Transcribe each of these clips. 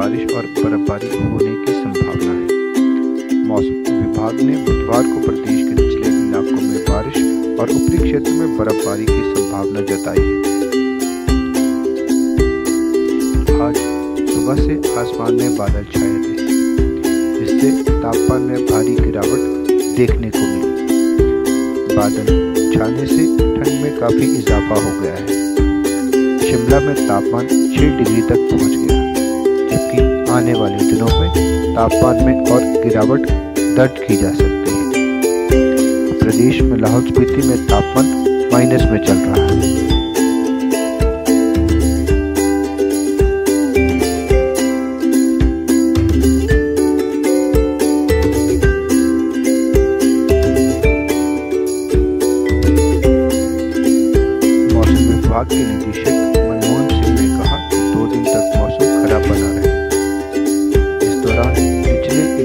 बारिश और बर्फबारी होने की संभावना है। मौसम विभाग ने बुधवार को प्रदेश के निचले इलाकों में बारिश और ऊपरी क्षेत्र में बर्फबारी की संभावना जताई है। आज सुबह से आसमान में बादल छाए थे, जिससे तापमान में भारी गिरावट देखने को मिली। बादल छाने से ठंड में काफ़ी इजाफा हो गया है। शिमला में तापमान 6 डिग्री तक पहुँच गया। जबकि आने वाले दिनों में तापमान में और गिरावट दर्ज की जा सकती है। प्रदेश में लाहौल स्पीति में तापमान माइनस में चल रहा है। विभाग के निदेशक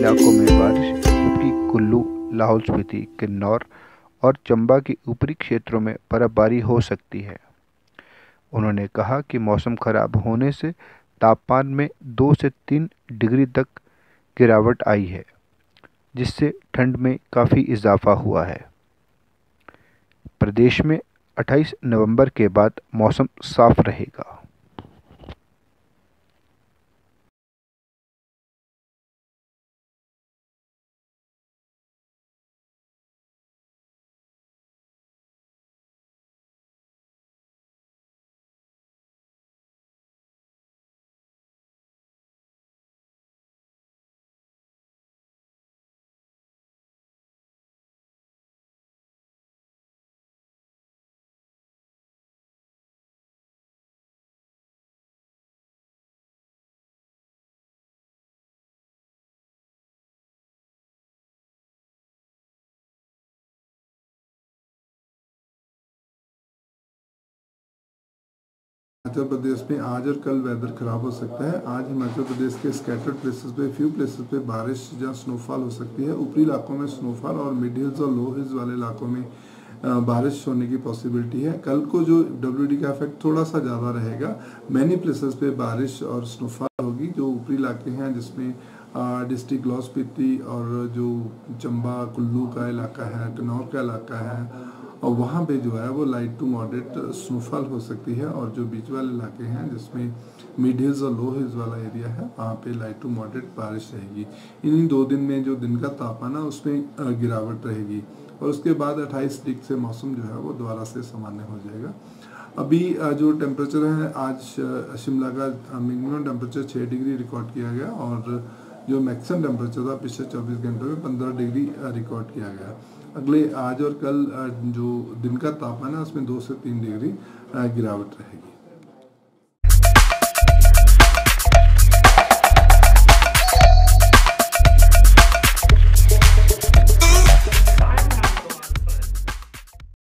इलाकों में बारिश जबकि कुल्लू, लाहौल स्पीति, किन्नौर और चंबा के ऊपरी क्षेत्रों में बर्फबारी हो सकती है। उन्होंने कहा कि मौसम खराब होने से तापमान में दो से तीन डिग्री तक गिरावट आई है, जिससे ठंड में काफ़ी इजाफा हुआ है। प्रदेश में 28 नवंबर के बाद मौसम साफ़ रहेगा। हिमाचल प्रदेश में आज और कल वेदर ख़राब हो सकता है। आज हिमाचल प्रदेश के स्कैटर्ड प्लेसेस पे फ्यू प्लेसेस पे बारिश या स्नोफॉल हो सकती है। ऊपरी इलाकों में स्नोफॉल और मिड हिल्स और लो हिल्स वाले इलाकों में बारिश होने की पॉसिबिलिटी है। कल को जो डब्ल्यूडी का इफ़ेक्ट थोड़ा सा ज़्यादा रहेगा। मैनी प्लेसेस पे बारिश और स्नोफॉल होगी। जो ऊपरी इलाके हैं, जिसमें डिस्ट्रिक्ट लॉस्पिति और जो चंबा, कुल्लू का इलाका है कनौर का इलाका है और वहाँ पे जो है वो लाइट टू मॉडरेट स्नोफॉल हो सकती है और जो बीच वाले इलाके हैं, जिसमें मिड हिल्स और लो हिल्स वाला एरिया है, वहाँ पे लाइट टू मॉडरेट बारिश रहेगी। इन्हीं दो दिन में जो दिन का तापमान है, उसमें गिरावट रहेगी और उसके बाद अट्ठाईस डिग्री से मौसम जो है वो दोबारा से सामान्य हो जाएगा। अभी जो टेम्परेचर है, आज शिमला का मिनिमम टेम्परेचर छः डिग्री रिकॉर्ड किया गया और जो मैक्सिमम टेम्परेचर था, पिछले 24 घंटों में 15 डिग्री रिकॉर्ड किया गया। अगले आज और कल जो दिन का तापमान है, उसमें दो से तीन डिग्री गिरावट रहेगी।